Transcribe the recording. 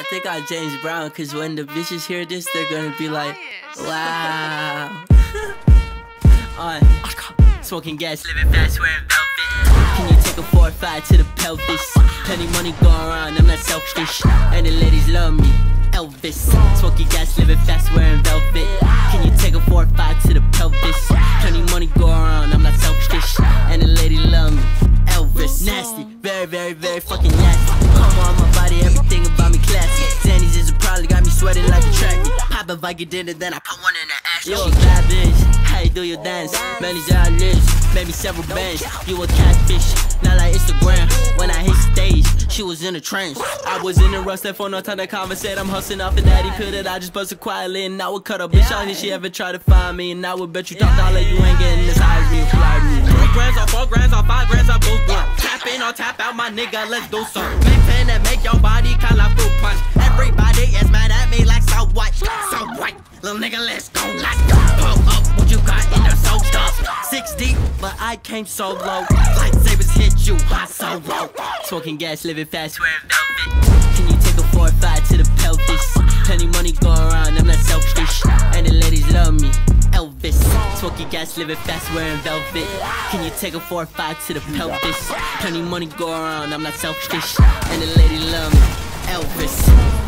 I think I'm James Brown, cause when the bitches hear this, they're gonna be like, wow. On smoking gas, living fast, wearing velvet. Can you take a four or five to the pelvis? Plenty money going around, I'm not selfish. And the ladies love me. Elvis, smoking gas, living fast, wearing velvet. Can you take a four or five to the pelvis? Plenty money going around, I'm not selfish. And the ladies love me. Elvis, nasty, very, very, very fucking nasty. Come on, my body, everything Pop a Viking dinner, then I put one in the ass. You a bad bitch, how you do your dance? Many lives, maybe several bands. You a catfish, not like Instagram. When I hit stage, she was in a trance. I was in a rush, that for no time to conversate. I'm hustling off an addy pill that I just busted quietly. And I would cut a bitch out if she ever try to find me. And I would bet you top dollar you ain't getting this high as me. Fly me. Three grands or four grands or five grands or both one. Tap in or tap out, my nigga, let's do some. Little nigga, let's go, let's go. Pull up what you got in the up. Six deep, but I came so low. Lightsabers hit you, hot so low. Smoking gas, living fast, wearing velvet. Can you take a four or five to the pelvis? Plenty money go around, I'm not selfish. And the ladies love me. Elvis, smoking gas, living fast, wearing velvet. Can you take a four or five to the pelvis? Plenty money go around, I'm not selfish. And the lady love me.